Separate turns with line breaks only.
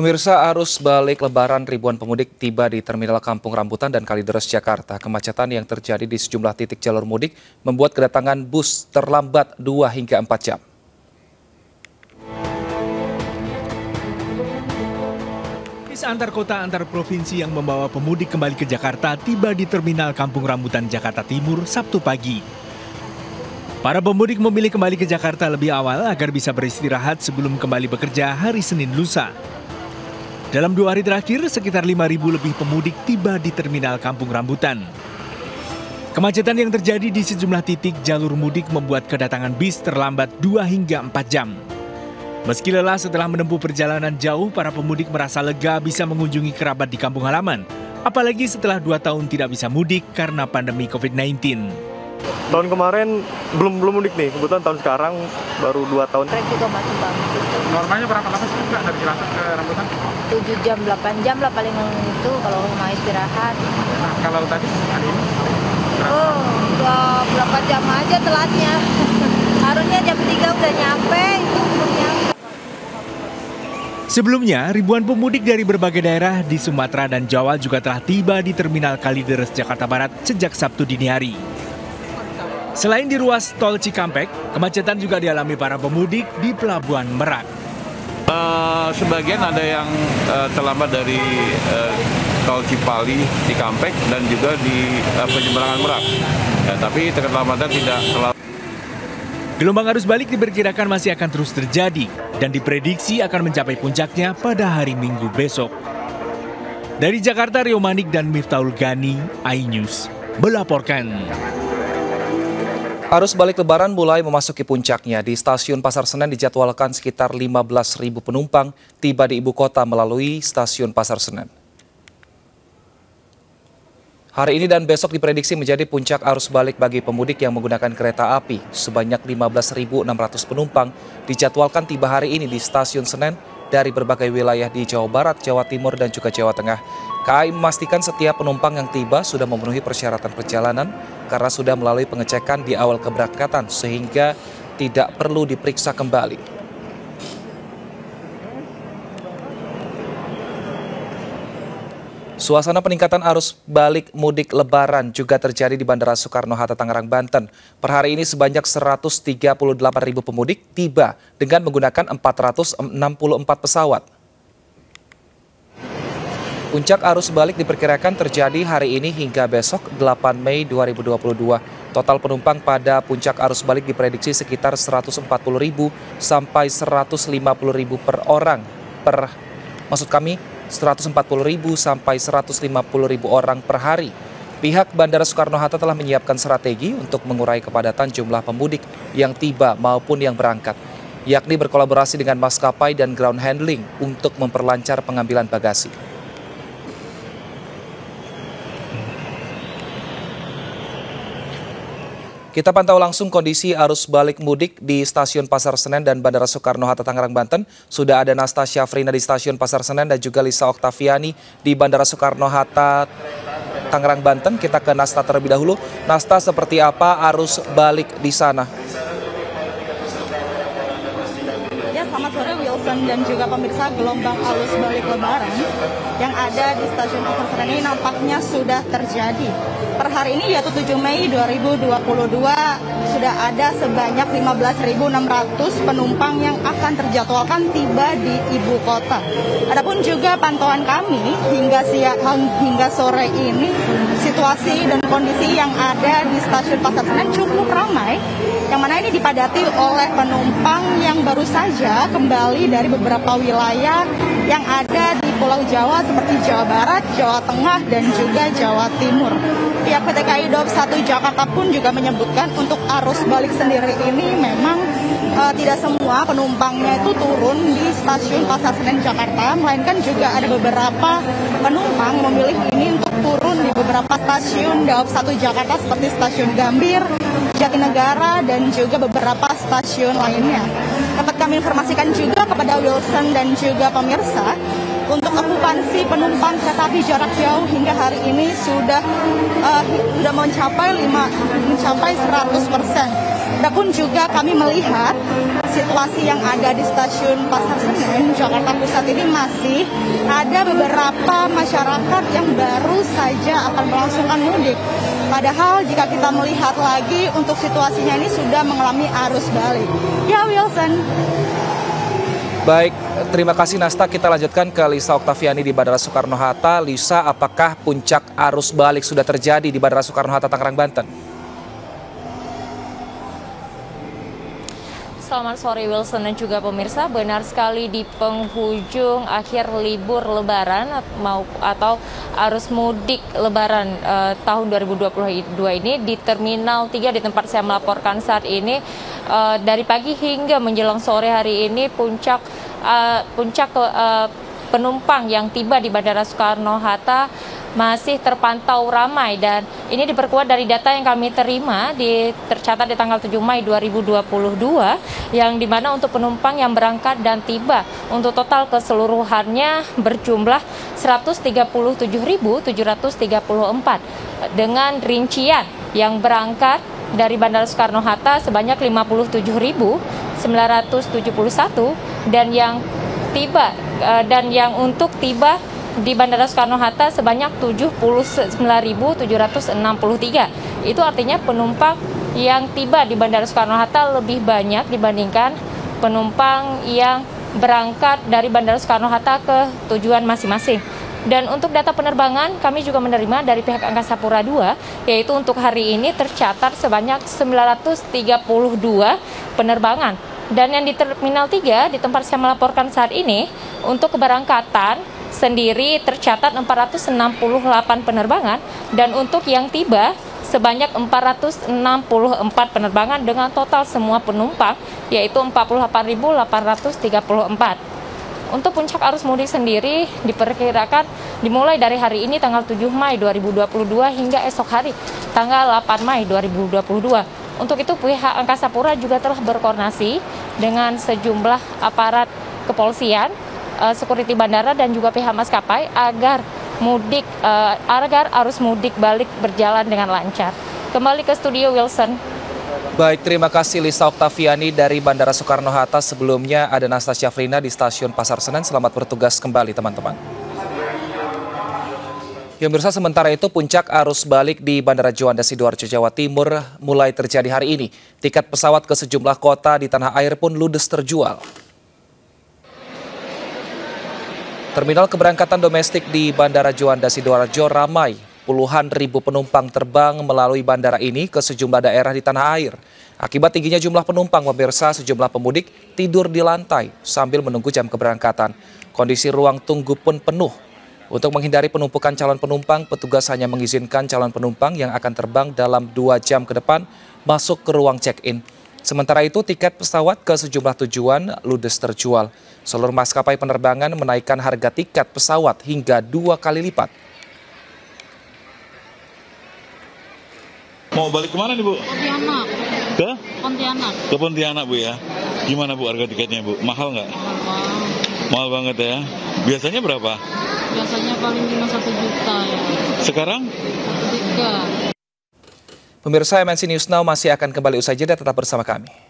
Pemirsa arus balik lebaran ribuan pemudik tiba di Terminal Kampung Rambutan dan Kalideres, Jakarta. Kemacetan yang terjadi di sejumlah titik jalur mudik membuat kedatangan bus terlambat 2 hingga 4 jam.
Bis antar kota antar provinsi yang membawa pemudik kembali ke Jakarta tiba di Terminal Kampung Rambutan, Jakarta Timur, Sabtu pagi. Para pemudik memilih kembali ke Jakarta lebih awal agar bisa beristirahat sebelum kembali bekerja hari Senin lusa. Dalam dua hari terakhir, sekitar 5.000 lebih pemudik tiba di Terminal Kampung Rambutan. Kemacetan yang terjadi di sejumlah titik jalur mudik membuat kedatangan bis terlambat 2 hingga 4 jam. Meski lelah setelah menempuh perjalanan jauh, para pemudik merasa lega bisa mengunjungi kerabat di kampung halaman. Apalagi setelah dua tahun tidak bisa mudik karena pandemi COVID-19.
Tahun kemarin belum belum mudik nih, kebetulan tahun sekarang baru dua tahun.
Trek juga masih bagus.
Normalnya berapa lama sih Mbak dari Cilacap ke Rambutan?
7 jam, 8 jam lah paling itu kalau mau istirahat.
Nah, kalau tadi hari ini
Oh, udah berapa jam aja telatnya. Harusnya jam 3 udah nyampe, itu belum nyampe.
Sebelumnya, ribuan pemudik dari berbagai daerah di Sumatera dan Jawa juga telah tiba di Terminal Kalideres, Jakarta Barat sejak Sabtu dini hari. Selain di ruas tol Cikampek, kemacetan juga dialami para pemudik di Pelabuhan Merak.
Uh, sebagian ada yang uh, terlambat dari uh, tol Cipali, Cikampek, dan juga di uh, penyeberangan Merak. Ya, tapi keterlambatan tidak terlalu.
Gelombang arus balik diperkirakan masih akan terus terjadi dan diprediksi akan mencapai puncaknya pada hari Minggu besok. Dari Jakarta, Rio Manik dan Miftahul Gani, iNews, melaporkan.
Arus balik lebaran mulai memasuki puncaknya. Di stasiun Pasar Senen dijadwalkan sekitar 15.000 penumpang tiba di ibu kota melalui stasiun Pasar Senen. Hari ini dan besok diprediksi menjadi puncak arus balik bagi pemudik yang menggunakan kereta api. Sebanyak 15.600 penumpang dijadwalkan tiba hari ini di stasiun Senen dari berbagai wilayah di Jawa Barat, Jawa Timur, dan juga Jawa Tengah. KAI memastikan setiap penumpang yang tiba sudah memenuhi persyaratan perjalanan karena sudah melalui pengecekan di awal keberangkatan sehingga tidak perlu diperiksa kembali. Suasana peningkatan arus balik mudik lebaran juga terjadi di Bandara Soekarno-Hatta Tangerang, Banten. Per hari ini sebanyak 138 ribu pemudik tiba dengan menggunakan 464 pesawat. Puncak arus balik diperkirakan terjadi hari ini hingga besok 8 Mei 2022. Total penumpang pada puncak arus balik diprediksi sekitar 140 ribu sampai 150 ribu per orang per maksud kami 140 ribu sampai 150 ribu orang per hari. Pihak Bandara Soekarno-Hatta telah menyiapkan strategi untuk mengurai kepadatan jumlah pemudik yang tiba maupun yang berangkat, yakni berkolaborasi dengan maskapai dan ground handling untuk memperlancar pengambilan bagasi. Kita pantau langsung kondisi arus balik mudik di Stasiun Pasar Senen dan Bandara Soekarno-Hatta Tangerang, Banten. Sudah ada Nastasya Frina di Stasiun Pasar Senen dan juga Lisa Oktaviani di Bandara Soekarno-Hatta Tangerang, Banten. Kita ke Nasta terlebih dahulu. Nasta, seperti apa arus balik di sana?
Ya, selamat sore Wilson dan juga pemirsa gelombang arus balik lebaran yang ada di stasiun Pasar ini nampaknya sudah terjadi. Per hari ini yaitu 7 Mei 2022 sudah ada sebanyak 15.600 penumpang yang akan terjadwalkan tiba di ibu kota. Adapun juga pantauan kami hingga siang hingga sore ini situasi dan kondisi yang ada di stasiun Pasar Senen cukup ramai yang mana ini dipadati oleh penumpang yang baru saja kembali dari beberapa wilayah yang ada di Pulau Jawa seperti Jawa Barat, Jawa Tengah, dan juga Jawa Timur. Pihak PT KAI Daup 1 Jakarta pun juga menyebutkan untuk arus balik sendiri ini memang uh, tidak semua penumpangnya itu turun di stasiun Pasar Senen Jakarta, melainkan juga ada beberapa penumpang memilih ini untuk turun di beberapa stasiun Daup 1 Jakarta seperti stasiun Gambir, Jatinegara, dan juga beberapa stasiun lainnya. Kami informasikan juga kepada Wilson dan juga pemirsa, untuk okupansi penumpang kereta api jarak jauh hingga hari ini sudah uh, sudah mencapai 5 mencapai 100 persen. Adapun juga kami melihat situasi yang ada di stasiun Pasar Senen Jakarta Pusat ini masih ada beberapa masyarakat yang baru saja akan melangsungkan mudik. Padahal jika kita melihat lagi untuk situasinya ini sudah mengalami arus balik. Ya Wilson.
Baik, terima kasih Nasta. Kita lanjutkan ke Lisa Oktaviani di Bandara Soekarno-Hatta. Lisa, apakah puncak arus balik sudah terjadi di Bandara Soekarno-Hatta, Tangerang, Banten?
Selamat sore Wilson dan juga pemirsa. Benar sekali di penghujung akhir libur Lebaran mau atau arus mudik Lebaran eh, tahun 2022 ini di Terminal 3 di tempat saya melaporkan saat ini eh, dari pagi hingga menjelang sore hari ini puncak eh, puncak eh, penumpang yang tiba di Bandara Soekarno Hatta masih terpantau ramai dan ini diperkuat dari data yang kami terima di tercatat di tanggal 7 Mei 2022 yang di mana untuk penumpang yang berangkat dan tiba untuk total keseluruhannya berjumlah 137.734 dengan rincian yang berangkat dari Bandara Soekarno-Hatta sebanyak 57.971 dan yang tiba eh, dan yang untuk tiba di Bandara Soekarno-Hatta sebanyak 79.763. Itu artinya penumpang yang tiba di Bandara Soekarno-Hatta lebih banyak dibandingkan penumpang yang berangkat dari Bandara Soekarno-Hatta ke tujuan masing-masing. Dan untuk data penerbangan kami juga menerima dari pihak Angkasa Pura II yaitu untuk hari ini tercatat sebanyak 932 penerbangan. Dan yang di Terminal 3 di tempat saya melaporkan saat ini untuk keberangkatan sendiri tercatat 468 penerbangan dan untuk yang tiba sebanyak 464 penerbangan dengan total semua penumpang yaitu 48.834. Untuk puncak arus mudik sendiri diperkirakan dimulai dari hari ini tanggal 7 Mei 2022 hingga esok hari tanggal 8 Mei 2022. Untuk itu pihak Angkasa Pura juga telah berkoordinasi dengan sejumlah aparat kepolisian uh, security bandara dan juga pihak maskapai agar mudik uh, agar arus mudik balik berjalan dengan lancar. Kembali ke studio Wilson.
Baik, terima kasih Lisa Oktaviani dari Bandara Soekarno-Hatta. Sebelumnya ada Nastasia Frina di Stasiun Pasar Senen. Selamat bertugas kembali teman-teman. Ya pemirsa, sementara itu puncak arus balik di Bandara Juanda Sidoarjo Jawa Timur mulai terjadi hari ini. Tiket pesawat ke sejumlah kota di tanah air pun ludes terjual. Terminal keberangkatan domestik di Bandara Juanda Sidoarjo ramai. Puluhan ribu penumpang terbang melalui bandara ini ke sejumlah daerah di tanah air. Akibat tingginya jumlah penumpang, pemirsa sejumlah pemudik tidur di lantai sambil menunggu jam keberangkatan. Kondisi ruang tunggu pun penuh. Untuk menghindari penumpukan calon penumpang, petugas hanya mengizinkan calon penumpang yang akan terbang dalam dua jam ke depan masuk ke ruang check-in. Sementara itu, tiket pesawat ke sejumlah tujuan ludes terjual. Seluruh maskapai penerbangan menaikkan harga tiket pesawat hingga dua kali lipat.
Mau balik ke mana nih Bu?
Pontianak.
Ke?
Pontianak.
Ke Pontianak Bu ya. Gimana Bu harga tiketnya Bu? Mahal nggak?
Mahal.
Mahal banget ya. Biasanya berapa?
Biasanya paling cuma satu juta ya.
Sekarang?
Tiga.
Pemirsa MNC News Now masih akan kembali usai jeda tetap bersama kami.